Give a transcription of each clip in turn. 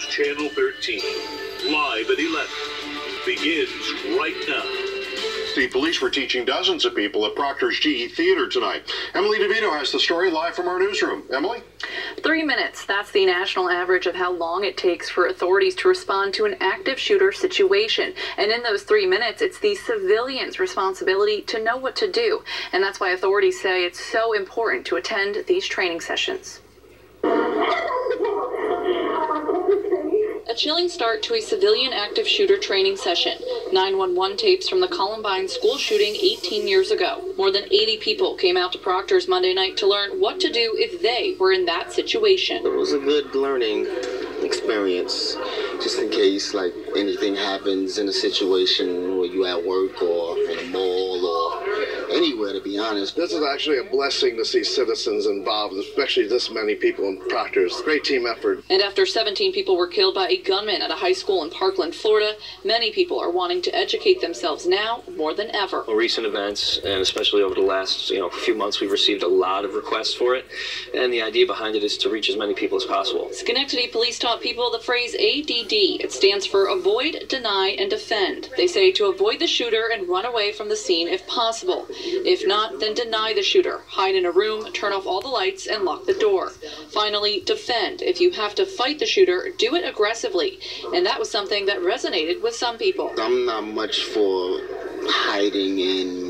News Channel 13, live at 11, begins right now. The police were teaching dozens of people at Proctor's GE Theater tonight. Emily DeVito has the story live from our newsroom. Emily? Three minutes. That's the national average of how long it takes for authorities to respond to an active shooter situation. And in those three minutes, it's the civilian's responsibility to know what to do. And that's why authorities say it's so important to attend these training sessions. A chilling start to a civilian active shooter training session. 911 tapes from the Columbine school shooting 18 years ago. More than 80 people came out to Proctor's Monday night to learn what to do if they were in that situation. It was a good learning experience, just in case like anything happens in a situation where you at work or in a mall or anywhere, to be honest. This is actually a blessing to see citizens involved, especially this many people in Proctor's. Great team effort. And after 17 people were killed by a gunman at a high school in Parkland, Florida, many people are wanting to educate themselves now more than ever. Recent events, and especially over the last you know few months, we've received a lot of requests for it, and the idea behind it is to reach as many people as possible. Schenectady police taught people the phrase ADD. It stands for avoid, deny, and defend. They say to avoid the shooter and run away from the scene if possible. If not, then deny the shooter, hide in a room, turn off all the lights, and lock the door. Finally, defend. If you have to fight the shooter, do it aggressively. And that was something that resonated with some people. I'm not much for hiding not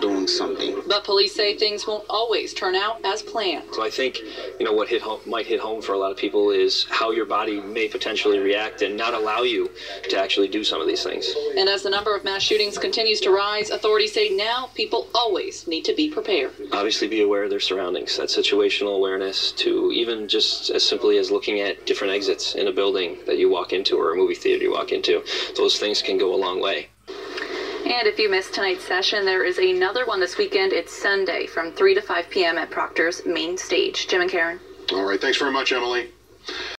doing something. But police say things won't always turn out as planned. So I think you know what hit home, might hit home for a lot of people is how your body may potentially react and not allow you to actually do some of these things. And as the number of mass shootings continues to rise, authorities say now people always need to be prepared. Obviously, be aware of their surroundings. That situational awareness to even just as simply as looking at different exits in a building that you walk into or a movie theater you walk into. Those things can go a long way. And if you missed tonight's session, there is another one this weekend. It's Sunday from 3 to 5 p.m. at Proctor's main stage. Jim and Karen. All right. Thanks very much, Emily.